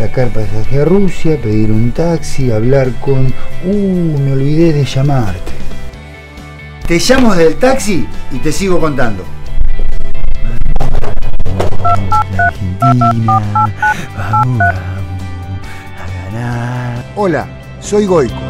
sacar pasaje a Rusia, pedir un taxi, hablar con... Uh, me olvidé de llamarte. Te llamo del taxi y te sigo contando. Argentina, vamos, vamos a ganar. Hola, soy Goico